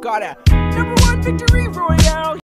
Got a number one victory royale.